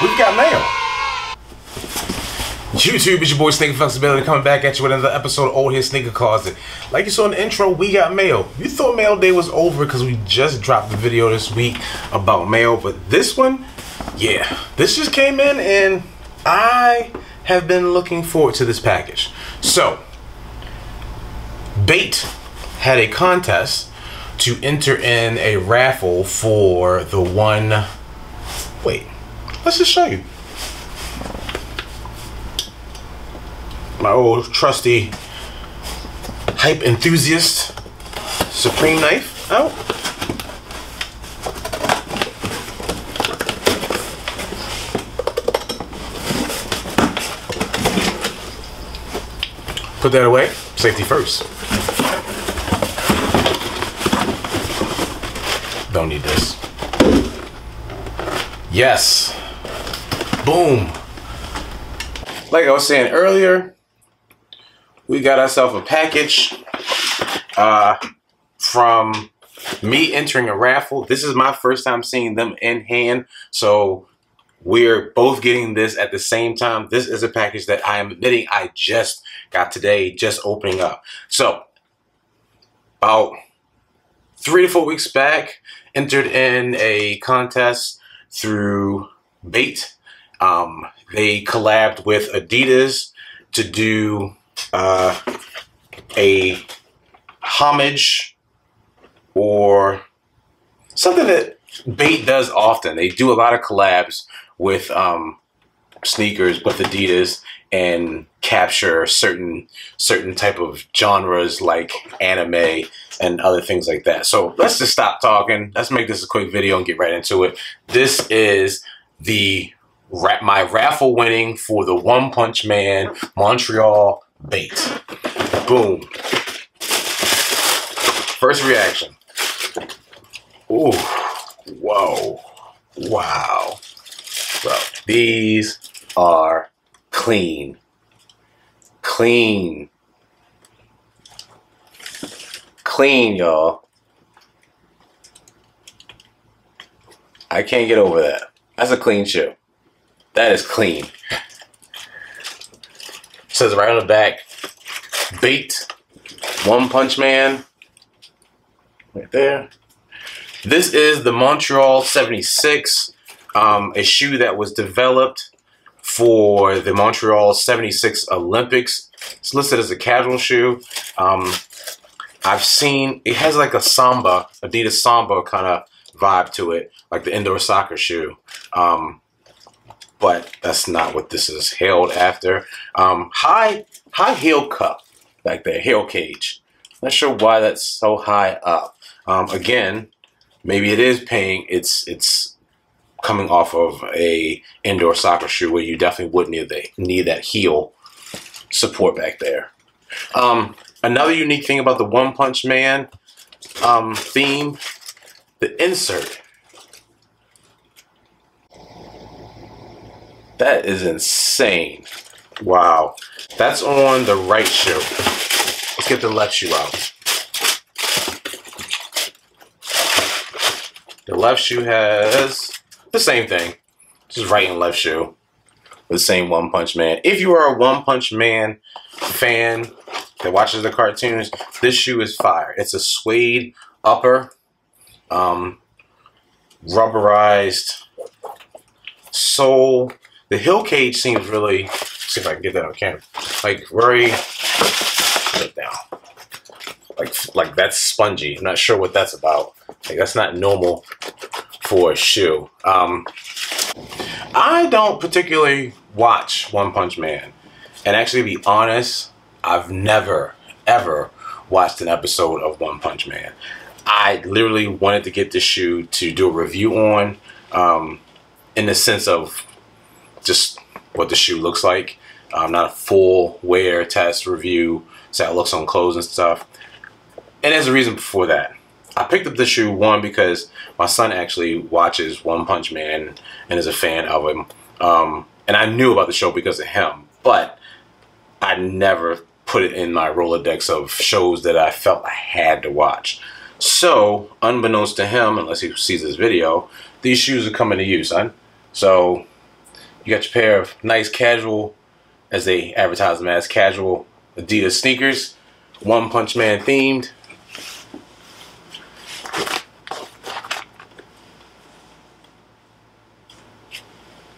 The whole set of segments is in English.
we've got mail. YouTube, it's your boy Sneaker Flexibility coming back at you with another episode of Old Head Sneaker Closet. Like you saw in the intro, we got mail. You thought mail day was over because we just dropped the video this week about mail, but this one, yeah, this just came in and I have been looking forward to this package. So, Bait had a contest to enter in a raffle for the one. Wait, let's just show you. My old trusty hype enthusiast supreme knife out. Put that away. Safety first. Don't need this. Yes. Boom. Like I was saying earlier, we got ourselves a package uh, from me entering a raffle. This is my first time seeing them in hand. So we're both getting this at the same time. This is a package that I am admitting I just got today, just opening up. So about three to four weeks back, entered in a contest through Bait. Um, they collabed with Adidas to do uh, a homage or something that Bait does often. They do a lot of collabs with um, sneakers with Adidas and capture certain certain type of genres like anime and other things like that. So let's just stop talking. Let's make this a quick video and get right into it. This is the my raffle winning for the One Punch Man Montreal bait. Boom. First reaction. Ooh. Whoa. Wow. Bro, these are clean. Clean. Clean, y'all. I can't get over that. That's a clean shoe. That is clean. says right on the back, Bait, One Punch Man. Right there. This is the Montreal 76, um, a shoe that was developed for the Montreal 76 Olympics. It's listed as a casual shoe. Um, I've seen, it has like a Samba, Adidas Samba kind of vibe to it, like the indoor soccer shoe. Um, but that's not what this is hailed after. Um, high, high heel cup, like the heel cage. Not sure why that's so high up. Um, again, maybe it is paying. It's it's coming off of a indoor soccer shoe where you definitely would need the need that heel support back there. Um, another unique thing about the One Punch Man um, theme, the insert. That is insane. Wow. That's on the right shoe. Let's get the left shoe out. The left shoe has the same thing. Just right and left shoe. The same One Punch Man. If you are a One Punch Man fan that watches the cartoons, this shoe is fire. It's a suede upper, um, rubberized sole. The heel cage seems really, see if I can get that on camera, like very, down. Like, like that's spongy. I'm not sure what that's about. Like that's not normal for a shoe. Um, I don't particularly watch One Punch Man. And actually, to be honest, I've never, ever watched an episode of One Punch Man. I literally wanted to get this shoe to do a review on, um, in the sense of just what the shoe looks like. Um, not a full wear test review, so it looks on clothes and stuff. And there's a reason for that. I picked up the shoe one because my son actually watches One Punch Man and is a fan of him. Um, and I knew about the show because of him, but I never put it in my Rolodex of shows that I felt I had to watch. So, unbeknownst to him, unless he sees this video, these shoes are coming to you, son. So, You got your pair of nice casual, as they advertise them as casual Adidas sneakers, One Punch Man themed.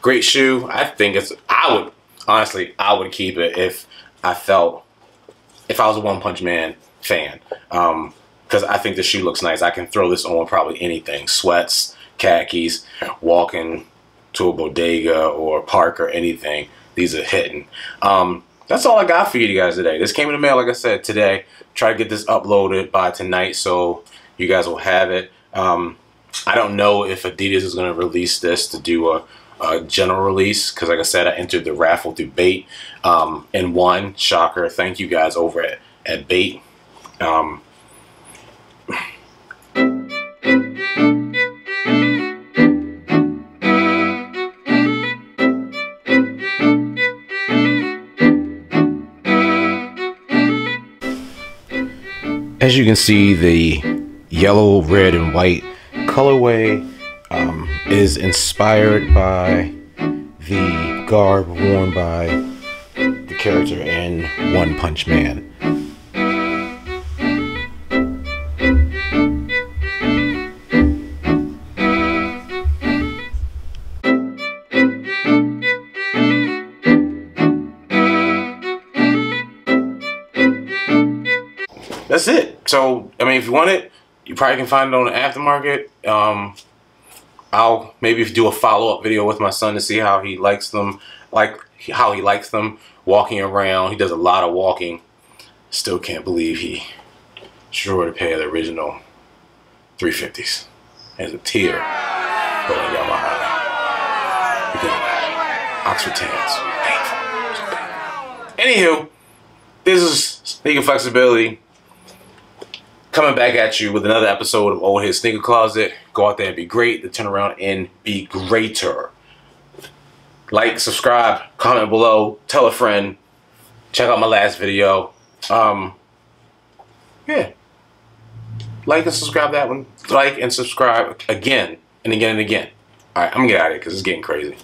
Great shoe. I think it's. I would honestly, I would keep it if I felt if I was a One Punch Man fan. Um, because I think the shoe looks nice. I can throw this on probably anything, sweats, khakis, walking to a bodega or park or anything. These are hitting. Um, that's all I got for you guys today. This came in the mail, like I said, today. Try to get this uploaded by tonight so you guys will have it. Um, I don't know if Adidas is going to release this to do a, a general release because, like I said, I entered the raffle through Bait um, and won. Shocker. Thank you guys over at, at Bait. Um, you can see, the yellow, red, and white colorway um, is inspired by the garb worn by the character in One Punch Man. Mean, if you want it, you probably can find it on the aftermarket. Um, I'll maybe do a follow-up video with my son to see how he likes them, like how he likes them walking around. He does a lot of walking. Still can't believe he sure to pay the original 350s as a tear going down my eye. Because Oxford Tans. Anywho, this is sneaker flexibility coming back at you with another episode of Old Head Sneaker Closet. Go out there and be great, then turn around and be greater. Like, subscribe, comment below, tell a friend, check out my last video. Um, yeah. Like and subscribe that one. Like and subscribe again and again and again. All right, I'm gonna get out of here because it's getting crazy.